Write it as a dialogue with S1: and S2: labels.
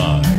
S1: Bye.